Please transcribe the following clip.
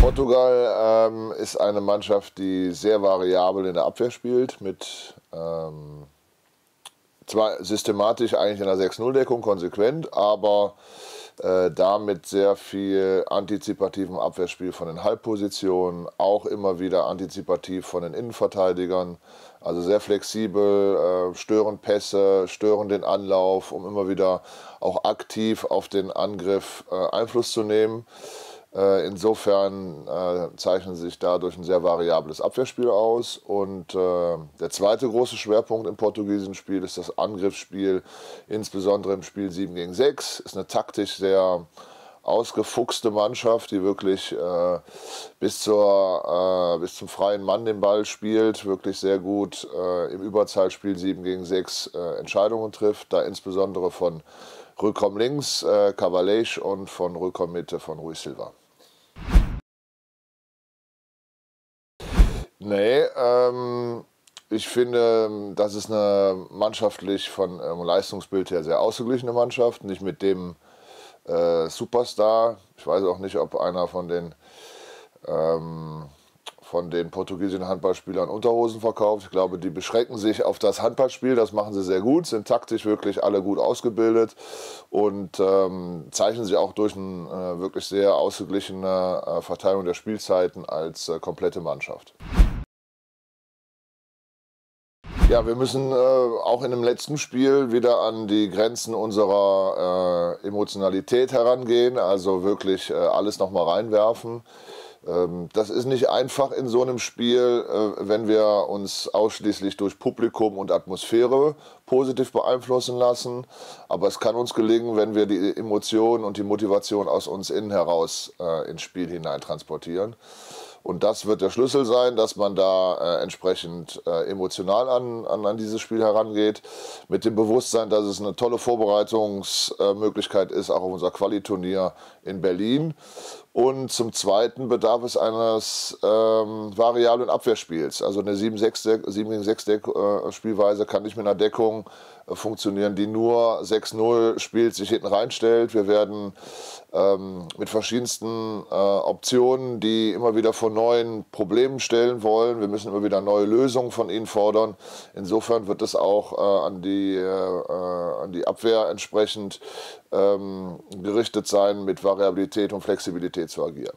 Portugal ähm, ist eine Mannschaft, die sehr variabel in der Abwehr spielt, mit ähm, zwar systematisch eigentlich in der 6-0-Deckung konsequent, aber äh, damit sehr viel antizipativen Abwehrspiel von den Halbpositionen, auch immer wieder antizipativ von den Innenverteidigern. Also sehr flexibel, äh, stören Pässe, stören den Anlauf, um immer wieder auch aktiv auf den Angriff äh, Einfluss zu nehmen. Äh, insofern äh, zeichnen sich dadurch ein sehr variables Abwehrspiel aus. Und äh, der zweite große Schwerpunkt im portugiesischen Spiel ist das Angriffsspiel, insbesondere im Spiel 7 gegen 6. Ist eine taktisch sehr ausgefuchste Mannschaft, die wirklich äh, bis, zur, äh, bis zum freien Mann den Ball spielt, wirklich sehr gut äh, im Überzahlspiel 7 gegen 6 Entscheidungen trifft, da insbesondere von Rückraum links äh, Cavaleix und von Rückraum Mitte von Rui Silva. Nee, ähm, ich finde, das ist eine mannschaftlich von ähm, Leistungsbild her sehr ausgeglichene Mannschaft. Nicht mit dem äh, Superstar. Ich weiß auch nicht, ob einer von den ähm, von den portugiesischen Handballspielern Unterhosen verkauft. Ich glaube, die beschränken sich auf das Handballspiel, das machen sie sehr gut, sind taktisch wirklich alle gut ausgebildet und ähm, zeichnen sich auch durch eine äh, wirklich sehr ausgeglichene äh, Verteilung der Spielzeiten als äh, komplette Mannschaft. Ja, wir müssen äh, auch in dem letzten Spiel wieder an die Grenzen unserer äh, Emotionalität herangehen, also wirklich äh, alles nochmal reinwerfen. Ähm, das ist nicht einfach in so einem Spiel, äh, wenn wir uns ausschließlich durch Publikum und Atmosphäre positiv beeinflussen lassen. Aber es kann uns gelingen, wenn wir die Emotionen und die Motivation aus uns innen heraus äh, ins Spiel hinein transportieren. Und das wird der Schlüssel sein, dass man da äh, entsprechend äh, emotional an, an, an, dieses Spiel herangeht, mit dem Bewusstsein, dass es eine tolle Vorbereitungsmöglichkeit ist, auch auf unser Qualiturnier in Berlin. Und zum Zweiten bedarf es eines ähm, variablen Abwehrspiels. Also eine 7, 6, 7 gegen 6 Deck, äh, Spielweise kann nicht mit einer Deckung äh, funktionieren, die nur 6-0 spielt, sich hinten reinstellt. Wir werden ähm, mit verschiedensten äh, Optionen, die immer wieder vor neuen Problemen stellen wollen. Wir müssen immer wieder neue Lösungen von ihnen fordern. Insofern wird es auch äh, an, die, äh, äh, an die Abwehr entsprechend ähm, gerichtet sein, mit Variabilität und Flexibilität zu agieren.